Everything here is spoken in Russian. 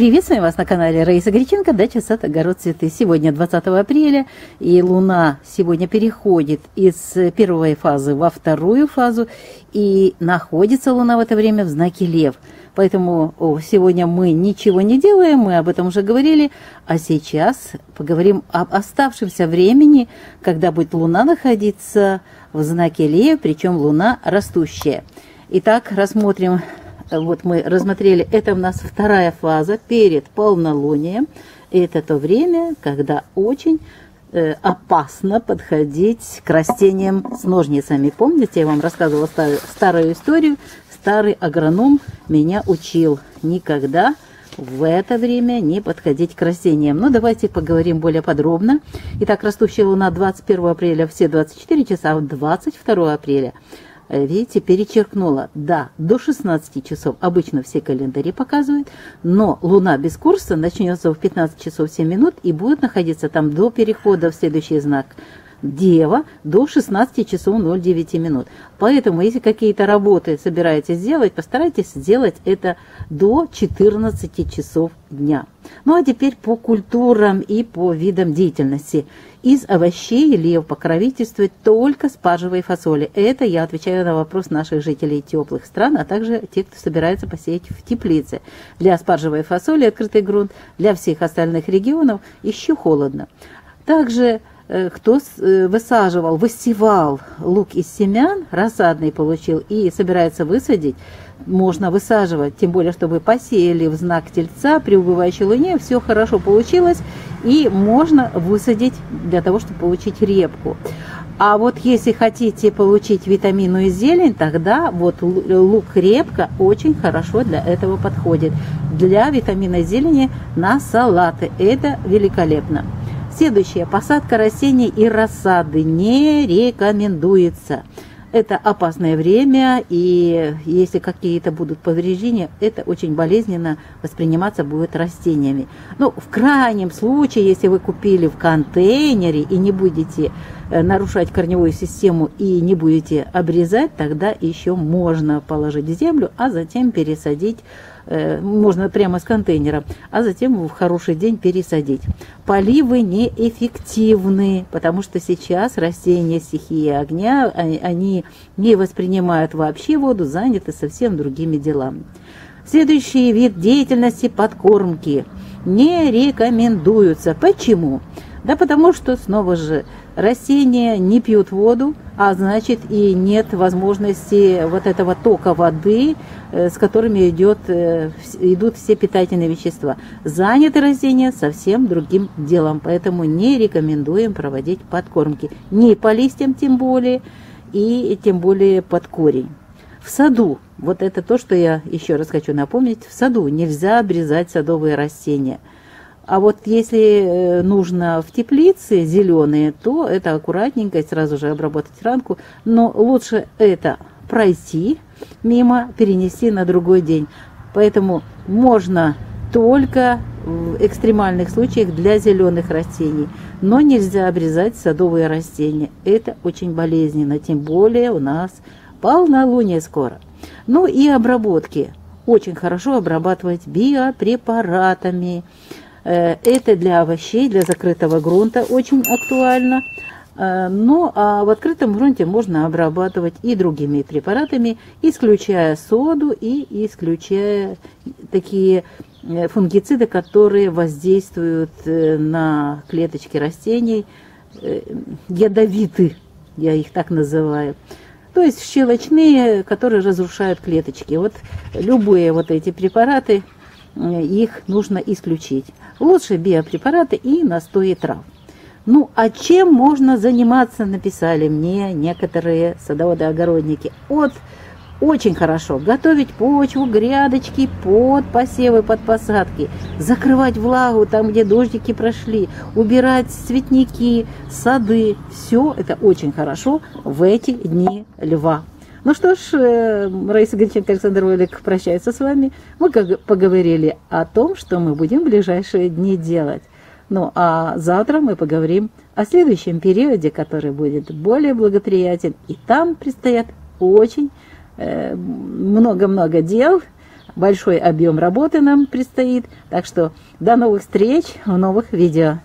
Приветствуем вас на канале Раиса Греченко, дача сад, огород, цветы. Сегодня 20 апреля, и Луна сегодня переходит из первой фазы во вторую фазу, и находится Луна в это время в знаке Лев. Поэтому о, сегодня мы ничего не делаем, мы об этом уже говорили, а сейчас поговорим об оставшемся времени, когда будет Луна находиться в знаке Лев, причем Луна растущая. Итак, рассмотрим вот мы рассмотрели, это у нас вторая фаза перед полнолунием. Это то время, когда очень э, опасно подходить к растениям с ножницами. Помните, я вам рассказывала старую, историю? Старый агроном меня учил никогда в это время не подходить к растениям. Но ну, давайте поговорим более подробно. Итак, растущая луна 21 апреля все 24 часа, 22 апреля – видите, перечеркнула. Да, до 16 часов обычно все календари показывают, но Луна без курса начнется в 15 часов 7 минут и будет находиться там до перехода в следующий знак Дева до 16 часов 09 минут. Поэтому, если какие-то работы собираетесь сделать, постарайтесь сделать это до 14 часов дня. Ну а теперь по культурам и по видам деятельности. Из овощей лев покровительствует только спаржевой фасоли. Это я отвечаю на вопрос наших жителей теплых стран, а также тех, кто собирается посеять в теплице. Для спаржевой фасоли открытый грунт, для всех остальных регионов еще холодно. Также кто э, высаживал, высевал лук из семян, рассадный получил и собирается высадить, можно высаживать, тем более, чтобы посеяли в знак тельца при убывающей луне, все хорошо получилось, и можно высадить для того, чтобы получить репку. А вот если хотите получить витаминную зелень, тогда вот лук-репка очень хорошо для этого подходит. Для витаминной зелени на салаты. Это великолепно. Следующее. Посадка растений и рассады не рекомендуется. Это опасное время, и если какие-то будут повреждения, это очень болезненно восприниматься будет растениями. Ну, в крайнем случае, если вы купили в контейнере и не будете э, нарушать корневую систему и не будете обрезать, тогда еще можно положить в землю, а затем пересадить можно прямо с контейнера, а затем в хороший день пересадить. Поливы неэффективны, потому что сейчас растения стихии огня, они не воспринимают вообще воду, заняты совсем другими делами. Следующий вид деятельности – подкормки. Не рекомендуются. Почему? Да потому что, снова же, растения не пьют воду, а значит и нет возможности вот этого тока воды, э, с которыми идет, э, идут все питательные вещества. Заняты растения совсем другим делом, поэтому не рекомендуем проводить подкормки. Не по листьям тем более, и тем более под корень. В саду, вот это то, что я еще раз хочу напомнить, в саду нельзя обрезать садовые растения – а вот если э, нужно в теплице зеленые, то это аккуратненько, сразу же обработать ранку. Но лучше это пройти мимо, перенести на другой день. Поэтому можно только в экстремальных случаях для зеленых растений. Но нельзя обрезать садовые растения. Это очень болезненно, тем более у нас полнолуние скоро. Ну и обработки. Очень хорошо обрабатывать биопрепаратами. Э, это для овощей, для закрытого грунта очень актуально. Э, но а в открытом грунте можно обрабатывать и другими препаратами, исключая соду и исключая такие э, фунгициды, которые воздействуют на клеточки растений, ядовиты, я их так называю. То есть щелочные, которые разрушают клеточки. Вот любые вот эти препараты их нужно исключить. Лучше биопрепараты и настои трав. Ну, а чем можно заниматься, написали мне некоторые садоводы-огородники. От очень хорошо готовить почву, грядочки под посевы, под посадки, закрывать влагу там, где дождики прошли, убирать цветники, сады. Все это очень хорошо в эти дни льва. Ну что ж, э, Раиса Греченко, Александр Волик прощается с вами. Мы поговорили о том, что мы будем в ближайшие дни делать. Ну а завтра мы поговорим о следующем периоде, который будет более благоприятен. И там предстоят очень э, много-много э, дел. большой объем работы нам предстоит. Так что до новых встреч в новых видео.